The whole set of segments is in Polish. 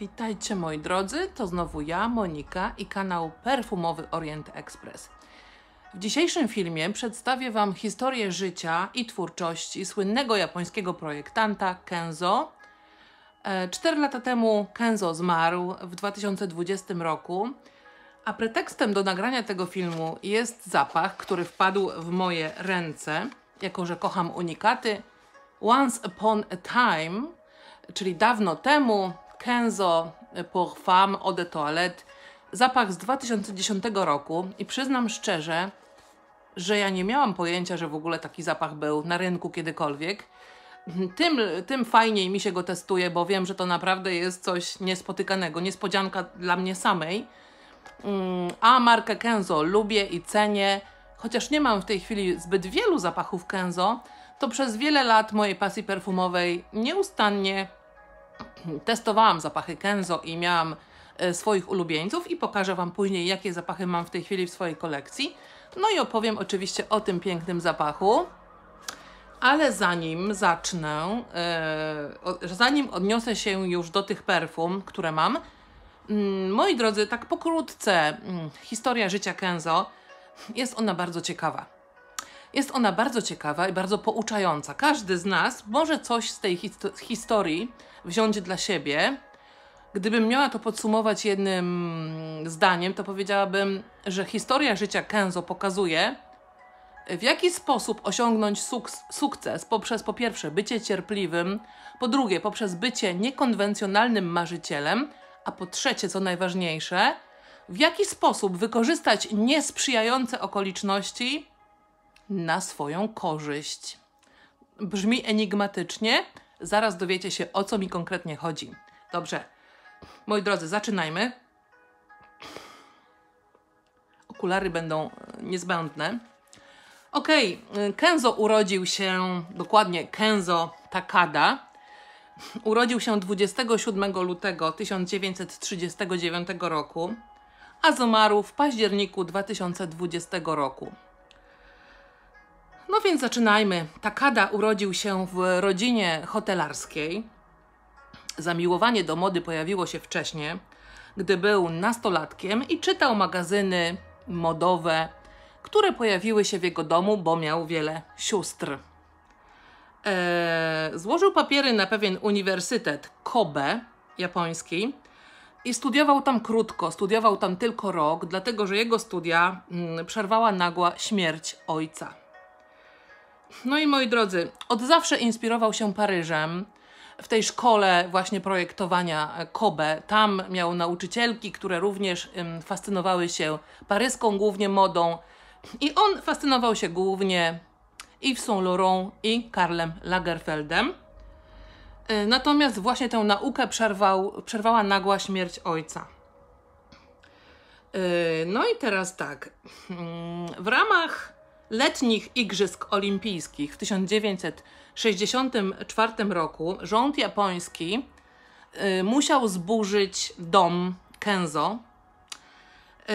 Witajcie moi drodzy, to znowu ja, Monika i kanał perfumowy Orient Express. W dzisiejszym filmie przedstawię Wam historię życia i twórczości słynnego japońskiego projektanta Kenzo. E, cztery lata temu Kenzo zmarł w 2020 roku, a pretekstem do nagrania tego filmu jest zapach, który wpadł w moje ręce, jako że kocham unikaty. Once Upon a Time, czyli dawno temu, Kenzo pour femme eau de toilette, zapach z 2010 roku i przyznam szczerze, że ja nie miałam pojęcia, że w ogóle taki zapach był na rynku kiedykolwiek. Tym, tym fajniej mi się go testuje, bo wiem, że to naprawdę jest coś niespotykanego, niespodzianka dla mnie samej. Mm, a markę Kenzo lubię i cenię, chociaż nie mam w tej chwili zbyt wielu zapachów Kenzo, to przez wiele lat mojej pasji perfumowej nieustannie testowałam zapachy Kenzo i miałam e, swoich ulubieńców i pokażę Wam później, jakie zapachy mam w tej chwili w swojej kolekcji. No i opowiem oczywiście o tym pięknym zapachu. Ale zanim zacznę, e, zanim odniosę się już do tych perfum, które mam, mm, moi drodzy, tak pokrótce, mm, historia życia Kenzo jest ona bardzo ciekawa. Jest ona bardzo ciekawa i bardzo pouczająca. Każdy z nas może coś z tej historii wziąć dla siebie. Gdybym miała to podsumować jednym zdaniem, to powiedziałabym, że historia życia Kenzo pokazuje, w jaki sposób osiągnąć suk sukces poprzez po pierwsze bycie cierpliwym, po drugie poprzez bycie niekonwencjonalnym marzycielem, a po trzecie, co najważniejsze, w jaki sposób wykorzystać niesprzyjające okoliczności na swoją korzyść. Brzmi enigmatycznie, zaraz dowiecie się o co mi konkretnie chodzi. Dobrze, moi drodzy, zaczynajmy. Okulary będą e, niezbędne. Ok, Kenzo urodził się, dokładnie Kenzo Takada, urodził się 27 lutego 1939 roku, a zmarł w październiku 2020 roku. No więc zaczynajmy. Takada urodził się w rodzinie hotelarskiej. Zamiłowanie do mody pojawiło się wcześniej, gdy był nastolatkiem i czytał magazyny modowe, które pojawiły się w jego domu, bo miał wiele sióstr. Eee, złożył papiery na pewien uniwersytet Kobe, japoński, i studiował tam krótko, studiował tam tylko rok, dlatego że jego studia mm, przerwała nagła śmierć ojca. No i moi drodzy, od zawsze inspirował się Paryżem. W tej szkole właśnie projektowania Kobe, tam miał nauczycielki, które również fascynowały się paryską głównie modą. I on fascynował się głównie Yves Saint Laurent i Karlem Lagerfeldem. Y, natomiast właśnie tę naukę przerwał, przerwała nagła śmierć ojca. Y, no i teraz tak. W ramach letnich Igrzysk Olimpijskich w 1964 roku rząd japoński y, musiał zburzyć dom Kenzo. Y,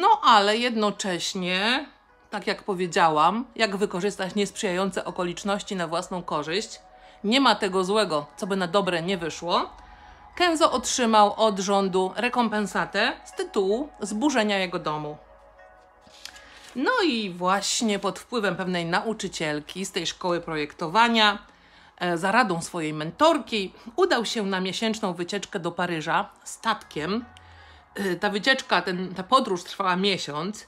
no ale jednocześnie, tak jak powiedziałam, jak wykorzystać niesprzyjające okoliczności na własną korzyść. Nie ma tego złego, co by na dobre nie wyszło. Kenzo otrzymał od rządu rekompensatę z tytułu zburzenia jego domu. No i właśnie pod wpływem pewnej nauczycielki z tej szkoły projektowania, e, za radą swojej mentorki, udał się na miesięczną wycieczkę do Paryża statkiem. E, ta wycieczka, ten, ta podróż trwała miesiąc.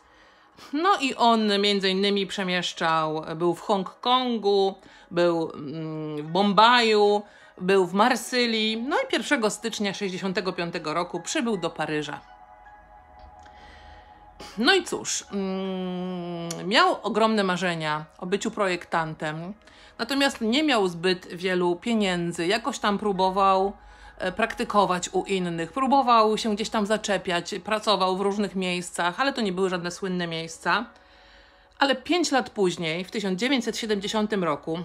No i on między innymi przemieszczał, był w Hongkongu, był mm, w Bombaju, był w Marsylii. No i 1 stycznia 1965 roku przybył do Paryża. No i cóż, mm, miał ogromne marzenia o byciu projektantem, natomiast nie miał zbyt wielu pieniędzy. Jakoś tam próbował e, praktykować u innych, próbował się gdzieś tam zaczepiać, pracował w różnych miejscach, ale to nie były żadne słynne miejsca. Ale pięć lat później, w 1970 roku,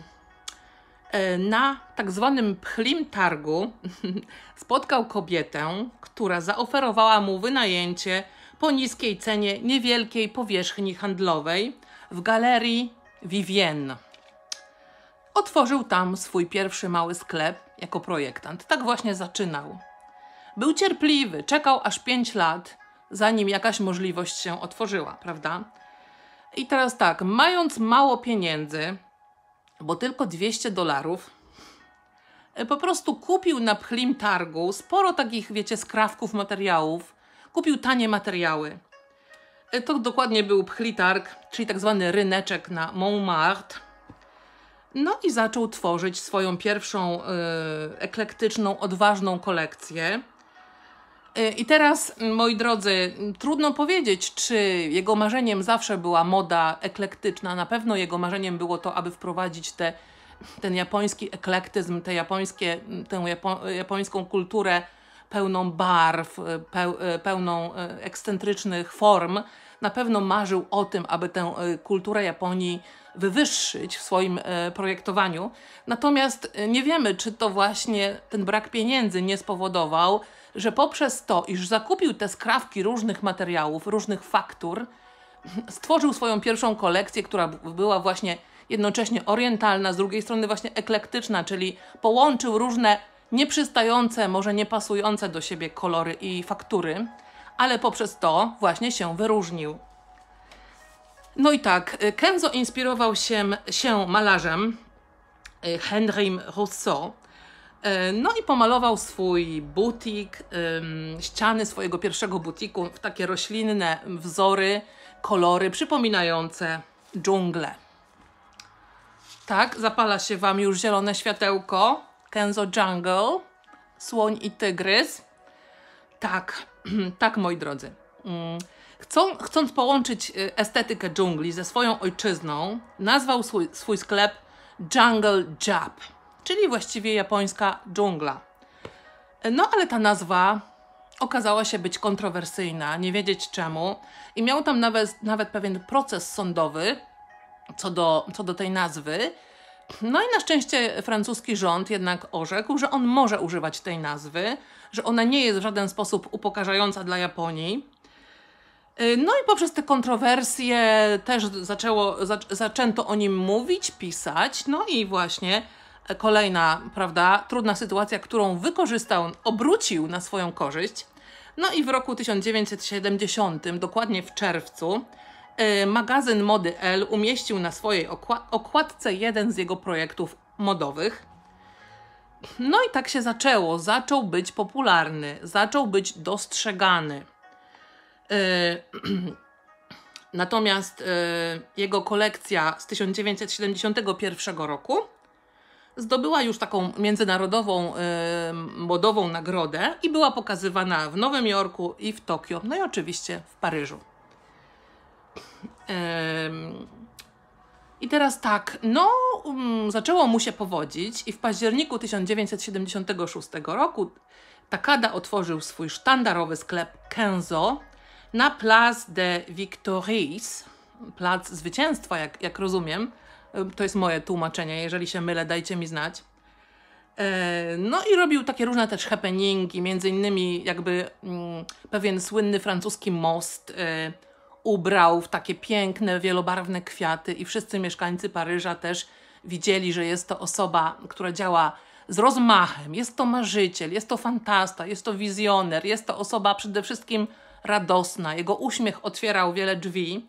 e, na tak zwanym pchlim targu spotkał kobietę, która zaoferowała mu wynajęcie po niskiej cenie niewielkiej powierzchni handlowej w galerii Vivienne. Otworzył tam swój pierwszy mały sklep jako projektant. Tak właśnie zaczynał. Był cierpliwy, czekał aż 5 lat, zanim jakaś możliwość się otworzyła, prawda? I teraz tak, mając mało pieniędzy, bo tylko 200 dolarów, po prostu kupił na pchlim targu sporo takich, wiecie, skrawków materiałów. Kupił tanie materiały. E, to dokładnie był pchli targ, czyli tak zwany ryneczek na Montmartre. No i zaczął tworzyć swoją pierwszą y, eklektyczną, odważną kolekcję. Y, I teraz, moi drodzy, trudno powiedzieć, czy jego marzeniem zawsze była moda eklektyczna. Na pewno jego marzeniem było to, aby wprowadzić te, ten japoński eklektyzm, te japońskie, tę japo, japońską kulturę pełną barw, peł, pełną ekscentrycznych form. Na pewno marzył o tym, aby tę kulturę Japonii wywyższyć w swoim e, projektowaniu. Natomiast e, nie wiemy, czy to właśnie ten brak pieniędzy nie spowodował, że poprzez to, iż zakupił te skrawki różnych materiałów, różnych faktur, stworzył swoją pierwszą kolekcję, która była właśnie jednocześnie orientalna, z drugiej strony właśnie eklektyczna, czyli połączył różne nieprzystające, może niepasujące do siebie kolory i faktury, ale poprzez to właśnie się wyróżnił. No i tak, y, Kenzo inspirował się, się malarzem y, Henrym Rousseau. Y, no i pomalował swój butik, ściany swojego pierwszego butiku w takie roślinne wzory, kolory przypominające dżunglę. Tak, zapala się Wam już zielone światełko. Kenzo Jungle, słoń i tygrys. Tak, tak moi drodzy. Mm. Chcą, chcąc połączyć y, estetykę dżungli ze swoją ojczyzną, nazwał swój, swój sklep Jungle Jab, czyli właściwie japońska dżungla. No ale ta nazwa okazała się być kontrowersyjna, nie wiedzieć czemu i miał tam nawet, nawet pewien proces sądowy co do, co do tej nazwy. No i na szczęście francuski rząd jednak orzekł, że on może używać tej nazwy, że ona nie jest w żaden sposób upokarzająca dla Japonii Y, no i poprzez te kontrowersje też zaczęło, zaczęto o nim mówić, pisać. No i właśnie kolejna, prawda, trudna sytuacja, którą wykorzystał, obrócił na swoją korzyść. No i w roku 1970, dokładnie w czerwcu, magazyn mody L umieścił na swojej okładce jeden z jego projektów modowych. No i tak się zaczęło. Zaczął być popularny, zaczął być dostrzegany. E, natomiast e, jego kolekcja z 1971 roku zdobyła już taką międzynarodową e, modową nagrodę i była pokazywana w Nowym Jorku i w Tokio, no i oczywiście w Paryżu. I teraz tak, no um, zaczęło mu się powodzić i w październiku 1976 roku Takada otworzył swój sztandarowy sklep Kenzo na Place de Victories, plac zwycięstwa, jak, jak rozumiem. To jest moje tłumaczenie, jeżeli się mylę, dajcie mi znać. E, no i robił takie różne też happeningi, między innymi jakby mm, pewien słynny francuski most e, ubrał w takie piękne, wielobarwne kwiaty i wszyscy mieszkańcy Paryża też widzieli, że jest to osoba, która działa z rozmachem, jest to marzyciel, jest to fantasta, jest to wizjoner, jest to osoba przede wszystkim radosna, jego uśmiech otwierał wiele drzwi.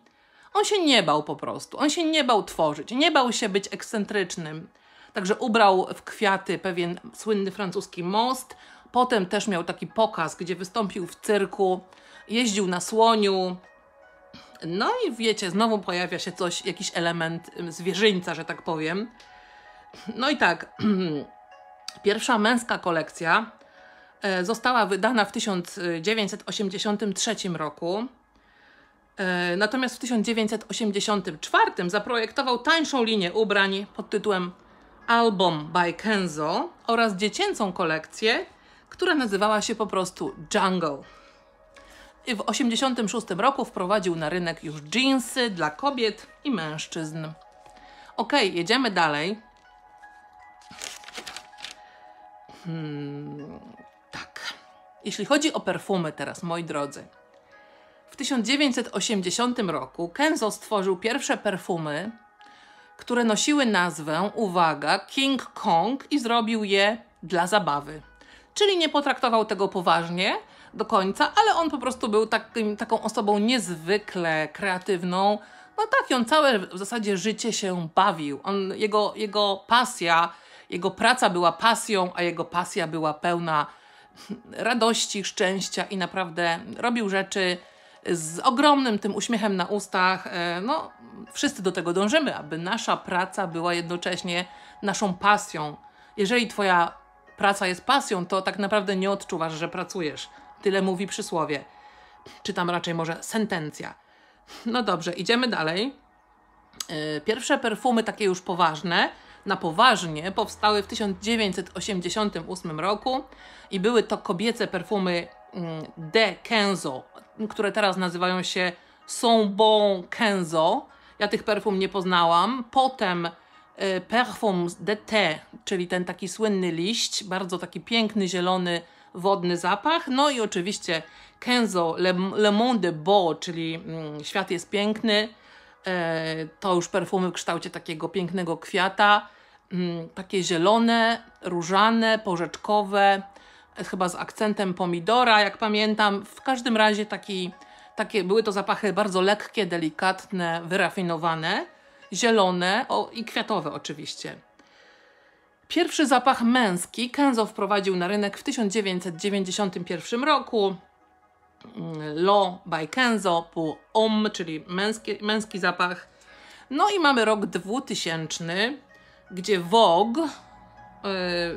On się nie bał po prostu, on się nie bał tworzyć, nie bał się być ekscentrycznym. Także ubrał w kwiaty pewien słynny francuski most. Potem też miał taki pokaz, gdzie wystąpił w cyrku, jeździł na słoniu. No i wiecie, znowu pojawia się coś, jakiś element zwierzyńca, że tak powiem. No i tak, pierwsza męska kolekcja E, została wydana w 1983 roku. E, natomiast w 1984 zaprojektował tańszą linię ubrań pod tytułem Album by Kenzo oraz dziecięcą kolekcję, która nazywała się po prostu Jungle. I w 1986 roku wprowadził na rynek już jeansy dla kobiet i mężczyzn. Ok, jedziemy dalej. Hmm, jeśli chodzi o perfumy teraz, moi drodzy, w 1980 roku Kenzo stworzył pierwsze perfumy, które nosiły nazwę, uwaga, King Kong i zrobił je dla zabawy. czyli nie potraktował tego poważnie do końca, ale on po prostu był takim, taką osobą niezwykle kreatywną. No tak, on całe w zasadzie życie się bawił. On, jego, jego pasja, jego praca była pasją, a jego pasja była pełna radości, szczęścia i naprawdę robił rzeczy z ogromnym tym uśmiechem na ustach. E, no, wszyscy do tego dążymy, aby nasza praca była jednocześnie naszą pasją. Jeżeli Twoja praca jest pasją, to tak naprawdę nie odczuwasz, że pracujesz. Tyle mówi przysłowie. Czy tam raczej może sentencja. No dobrze, idziemy dalej. E, pierwsze perfumy, takie już poważne, na poważnie, powstały w 1988 roku i były to kobiece perfumy mm, De Kenzo, które teraz nazywają się Sont Bon Kenzo. Ja tych perfum nie poznałam. Potem e, perfum de thé, czyli ten taki słynny liść, bardzo taki piękny, zielony, wodny zapach. No i oczywiście Kenzo Le, Le Monde Beau, czyli mm, świat jest piękny. E, to już perfumy w kształcie takiego pięknego kwiata. Mm, takie zielone, różane, porzeczkowe, chyba z akcentem pomidora, jak pamiętam. W każdym razie taki, takie, były to zapachy bardzo lekkie, delikatne, wyrafinowane, zielone o, i kwiatowe oczywiście. Pierwszy zapach męski Kenzo wprowadził na rynek w 1991 roku. Lo by Kenzo po Om, czyli męski, męski zapach. No i mamy rok 2000, gdzie Vogue yy,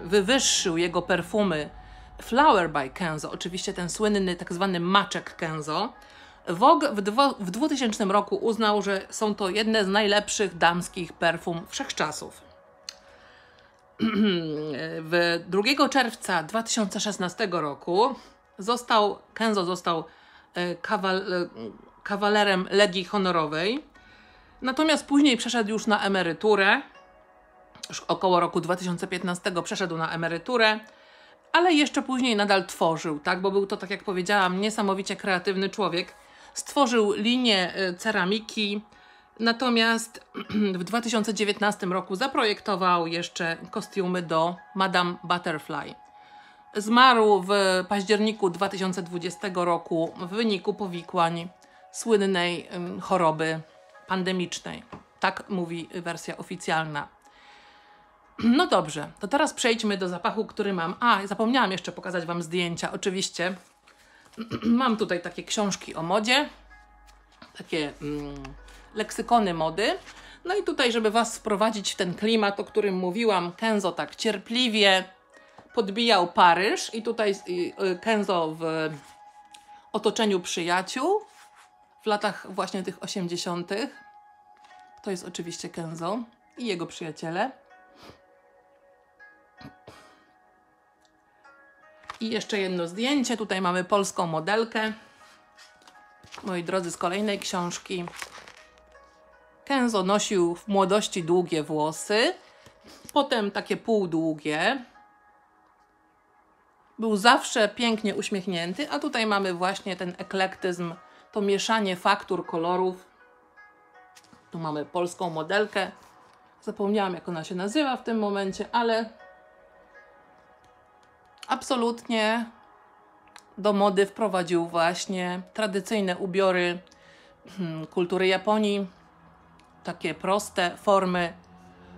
wywyższył jego perfumy Flower by Kenzo, oczywiście ten słynny tak zwany maczek Kenzo. Vogue w, dwo, w 2000 roku uznał, że są to jedne z najlepszych damskich perfum wszechczasów. w 2 czerwca 2016 roku został, Kenzo został e, kawal, e, kawalerem Legii Honorowej, natomiast później przeszedł już na emeryturę, już około roku 2015 przeszedł na emeryturę, ale jeszcze później nadal tworzył, tak? Bo był to, tak jak powiedziałam, niesamowicie kreatywny człowiek. Stworzył linię y, ceramiki, natomiast w 2019 roku zaprojektował jeszcze kostiumy do Madame Butterfly. Zmarł w październiku 2020 roku w wyniku powikłań słynnej choroby pandemicznej. Tak mówi wersja oficjalna. No dobrze, to teraz przejdźmy do zapachu, który mam. A, zapomniałam jeszcze pokazać Wam zdjęcia. Oczywiście mam tutaj takie książki o modzie, takie mm, leksykony mody. No i tutaj, żeby Was wprowadzić w ten klimat, o którym mówiłam, Kenzo tak cierpliwie podbijał Paryż i tutaj y, Kenzo w otoczeniu przyjaciół w latach właśnie tych 80. To jest oczywiście Kenzo i jego przyjaciele. I jeszcze jedno zdjęcie. Tutaj mamy polską modelkę. Moi drodzy, z kolejnej książki. Kenzo nosił w młodości długie włosy, potem takie półdługie. Był zawsze pięknie uśmiechnięty, a tutaj mamy właśnie ten eklektyzm, to mieszanie faktur, kolorów. Tu mamy polską modelkę. Zapomniałam, jak ona się nazywa w tym momencie, ale absolutnie do mody wprowadził właśnie tradycyjne ubiory hmm, kultury Japonii, takie proste formy,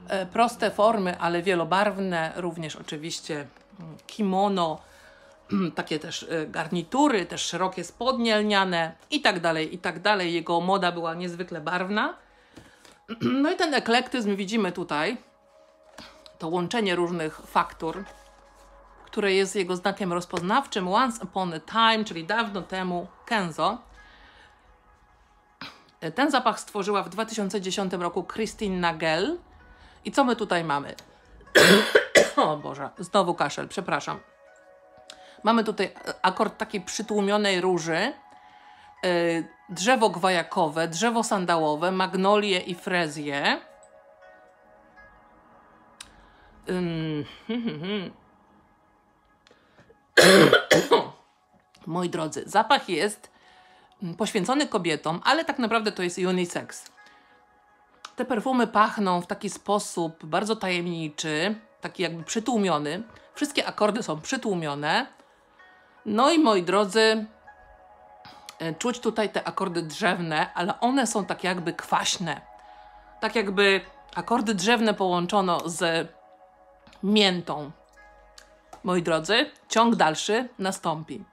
e, proste formy, ale wielobarwne, również oczywiście hmm, kimono, takie też e, garnitury, też szerokie spodnie lniane i tak dalej, i tak dalej. Jego moda była niezwykle barwna. No i ten eklektyzm widzimy tutaj, to łączenie różnych faktur, które jest jego znakiem rozpoznawczym Once Upon a Time, czyli dawno temu Kenzo. Ten zapach stworzyła w 2010 roku Christine Nagel. I co my tutaj mamy? o Boże, znowu kaszel, przepraszam. Mamy tutaj akord takiej przytłumionej róży, yy, drzewo gwajakowe, drzewo sandałowe, magnolie i frezje. Moi drodzy, zapach jest poświęcony kobietom, ale tak naprawdę to jest unisex. Te perfumy pachną w taki sposób bardzo tajemniczy, taki jakby przytłumiony. Wszystkie akordy są przytłumione. No i moi drodzy, e, czuć tutaj te akordy drzewne, ale one są tak jakby kwaśne. Tak jakby akordy drzewne połączono z miętą. Moi drodzy, ciąg dalszy nastąpi.